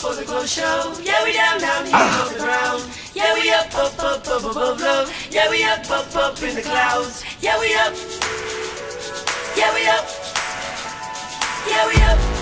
for the glow show. Yeah, we down, down here ah. on the ground. Yeah, we up, up, up, up above love. Yeah, we up, up, up in the clouds. Yeah, we up. Yeah, we up. Yeah, we up.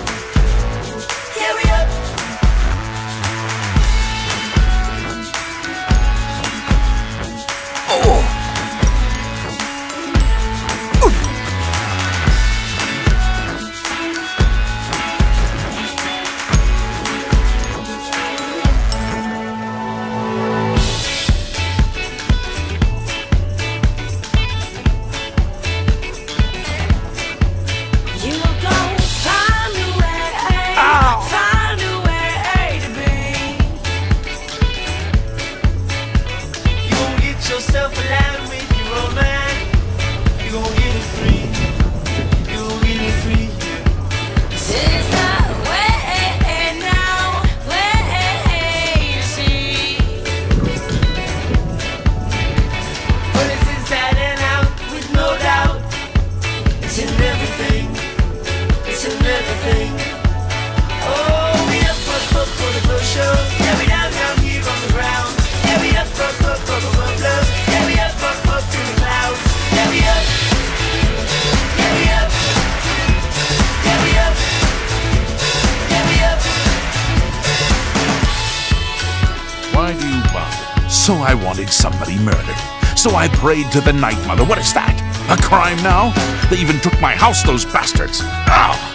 So I wanted somebody murdered. So I prayed to the Night Mother. What is that? A crime now? They even took my house, those bastards. Ow!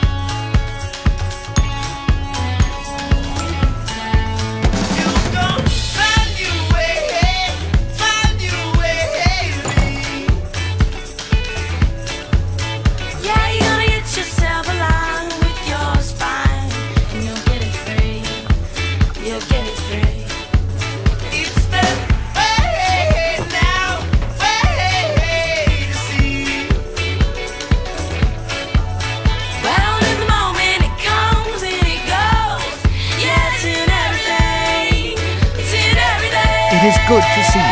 It is good to see you.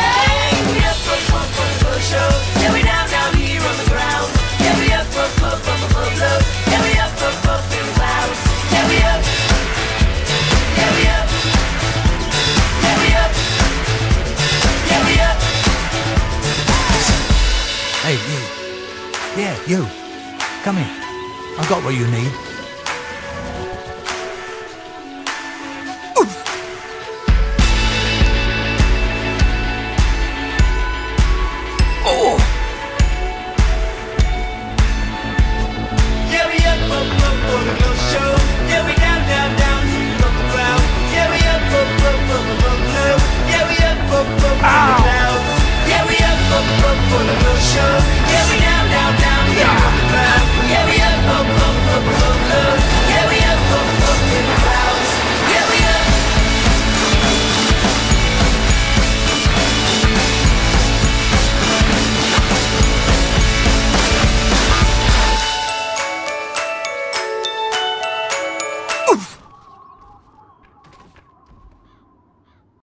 Hey, you. Yeah, you. Come here. I got what you need.